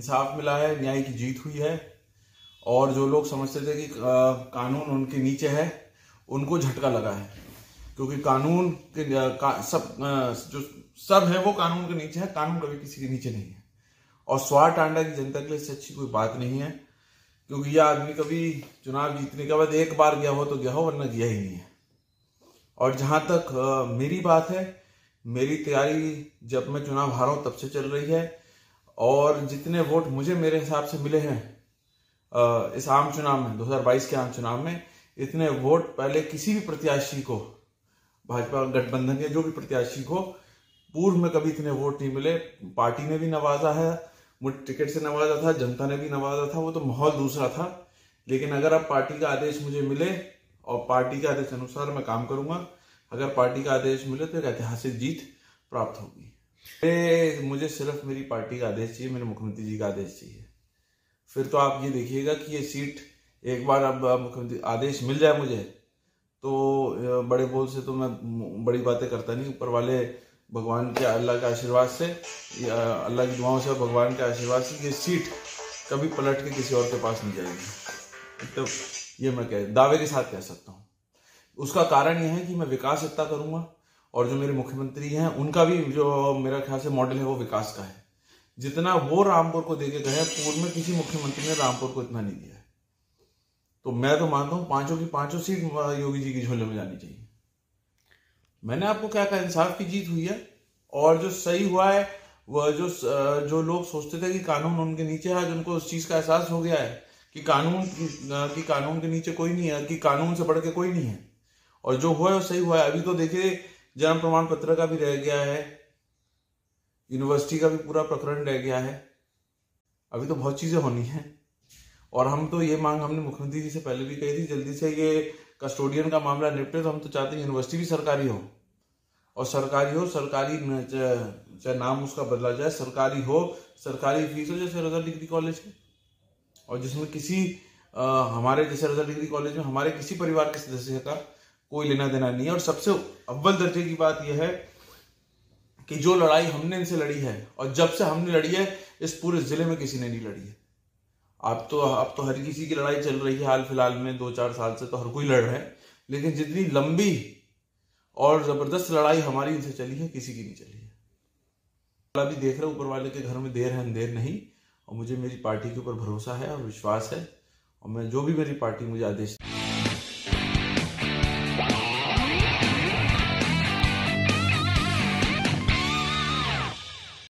इंसाफ मिला है न्याय की जीत हुई है। और जो लोग समझते थे कि कानून उनके नीचे है उनको झटका लगा है। क्योंकि कानून के का, सब जो सब है वो कानून के नीचे है कानून कभी किसी के नीचे नहीं है। और स्वार टांडा की जनता के लिए इससे अच्छी कोई बात नहीं है क्योंकि यह आदमी कभी चुनाव जीतने के बाद एक बार गया हो तो गया हो वरना गया ही नहीं है। और जहाँ तक मेरी बात है मेरी तैयारी जब मैं चुनाव हारा हूँ तब से चल रही है। और जितने वोट मुझे मेरे हिसाब से मिले हैं इस आम चुनाव में 2022 के आम चुनाव में, इतने वोट पहले किसी भी प्रत्याशी को, भाजपा गठबंधन के जो भी प्रत्याशी को, पूर्व में कभी इतने वोट नहीं मिले। पार्टी ने भी नवाजा है, मुझे टिकट से नवाजा था, जनता ने भी नवाजा था, वो तो माहौल दूसरा था। लेकिन अगर अब पार्टी का आदेश मुझे मिले, और पार्टी के आदेश अनुसार मैं काम करूँगा, अगर पार्टी का आदेश मिले तो एक ऐतिहासिक जीत प्राप्त होगी। मुझे सिर्फ़ मेरी पार्टी का आदेश चाहिए, मेरे मुख्यमंत्री जी का आदेश चाहिए। फिर तो आप ये देखिएगा कि ये सीट एक बार अब मुख्यमंत्री आदेश मिल जाए मुझे तो बड़े बोल से तो मैं बड़ी बातें करता नहीं, ऊपर वाले भगवान के अल्लाह के आशीर्वाद से अल्लाह की दुआओं से भगवान के आशीर्वाद से ये सीट कभी पलट के किसी और के पास नहीं जाएगी। तो ये मैं कह, दावे के साथ कह सकता हूँ। उसका कारण यह है कि मैं विकास इतना करूँगा और जो मेरे मुख्यमंत्री हैं, उनका भी जो मेरा ख्याल से मॉडल है, वो विकास का है। जितना वो रामपुर को देके गए पूर्व में किसी मुख्यमंत्री ने रामपुर को इतना नहीं दिया है। तो मैं तो मानता हूँ, पाँचों की पाँचों सीट योगी जी की झोले में जानी चाहिए। मैंने आपको क्या कहा, इंसाफ की जीत हुई है, और जो सही हुआ है, वह जो जो लोग सोचते थे कि कानून उनके नीचे है उनको उस चीज़ का एहसास हो गया है कि कानून की कानून के नीचे कोई नहीं है, कि कानून से बढ़ के कोई नहीं है। और जो हुआ है, वो सही हुआ है। अभी तो देखिए जन्म प्रमाण पत्र का भी रह गया है यूनिवर्सिटी का भी पूरा प्रकरण रह गया है। अभी तो बहुत चीज़ें होनी है। और हम तो ये मांग हमने मुख्यमंत्री जी से पहले भी कही थी जल्दी से ये कस्टोडियन का मामला निपटे तो हम तो चाहते हैं यूनिवर्सिटी भी सरकारी हो। और सरकारी हो सरकारी चाहे नाम उसका बदला जाए सरकारी हो सरकारी फ़ीस हो जैसे रजा डिग्री कॉलेज के। और जिसमें किसी आ, हमारे जैसे रजा डिग्री कॉलेज में हमारे किसी परिवार के सदस्य का कोई लेना देना नहीं है। और सबसे अव्वल दर्जे की बात यह है कि जो लड़ाई हमने इनसे लड़ी है, और जब से हमने लड़ी है, इस पूरे ज़िले में किसी ने नहीं लड़ी है। अब तो अब तो हर किसी की लड़ाई चल रही है हाल फ़िलहाल में, दो चार साल से तो हर कोई लड़ रहा है। लेकिन जितनी लंबी और ज़बरदस्त लड़ाई हमारी इनसे चली है, किसी की नहीं चली है। अभी देख रहे ऊपर वाले के घर में देर है, अंधेर नहीं। और मुझे मेरी पार्टी के ऊपर भरोसा है और विश्वास है, और मैं जो भी मेरी पार्टी, मुझे आदेश